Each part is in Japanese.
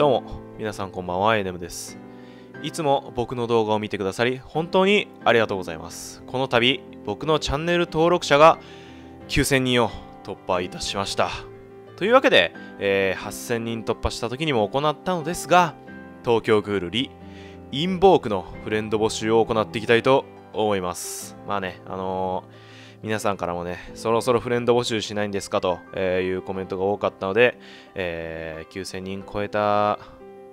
どうも、皆さんこんばんは、エネムです。いつも僕の動画を見てくださり、本当にありがとうございます。この度、僕のチャンネル登録者が9000人を突破いたしました。というわけで、えー8000人突破した時にも行ったのですが、東京クールリインボークのフレンド募集を行っていきたいと思います。まあね、あのー皆さんからもね、そろそろフレンド募集しないんですかというコメントが多かったので、えー9000人超えた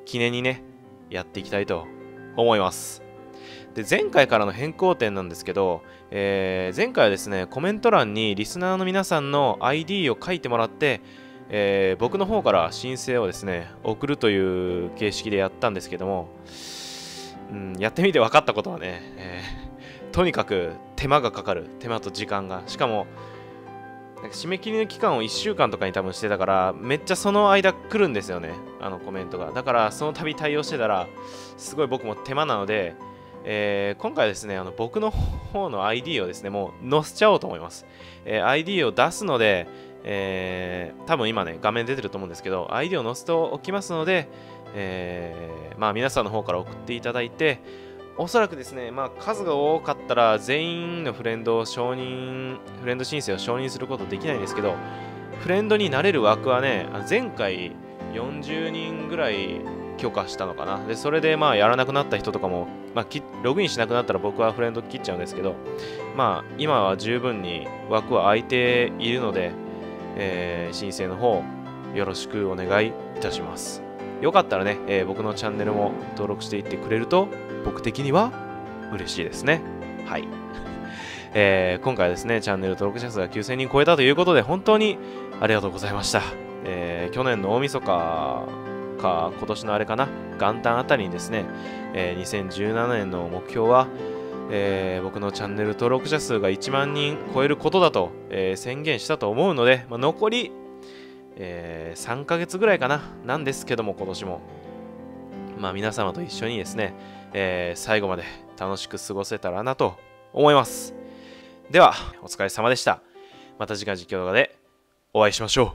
記念にね、やっていきたいと思います。で、前回からの変更点なんですけど、えー前回はですね、コメント欄にリスナーの皆さんの ID を書いてもらって、えー僕の方から申請をですね、送るという形式でやったんですけども、うん、やってみて分かったことはね、えーとにかく手間がかかる、手間と時間が。しかも、なんか締め切りの期間を1週間とかに多分してたから、めっちゃその間来るんですよね、あのコメントが。だから、その度対応してたら、すごい僕も手間なので、えー今回ですね、あの僕の方の ID をですね、もう載せちゃおうと思います。えー ID を出すので、えー多分今ね、画面出てると思うんですけど、ID を載せておきますので、えまあ皆さんの方から送っていただいて、おそらくですね、まあ、数が多かったら全員のフレンドを承認、フレンド申請を承認することできないんですけど、フレンドになれる枠はね、前回40人ぐらい許可したのかな。で、それでまあやらなくなった人とかも、まあ、ログインしなくなったら僕はフレンド切っちゃうんですけど、まあ今は十分に枠は空いているので、えー申請の方よろしくお願いいたします。よかったらね、えー僕のチャンネルも登録していってくれると僕的には嬉しいですね。はい。えー今回ですね、チャンネル登録者数が9000人超えたということで、本当にありがとうございました。えー去年の大晦日か、今年のあれかな、元旦あたりにですね、えー2017年の目標は、えー僕のチャンネル登録者数が1万人超えることだと、えー宣言したと思うので、まあ残り、えー3ヶ月ぐらいかな、なんですけども、今年も。まあ皆様と一緒にですね、えー最後まで楽しく過ごせたらなと思います。では、お疲れ様でした。また次回実況動画でお会いしましょう。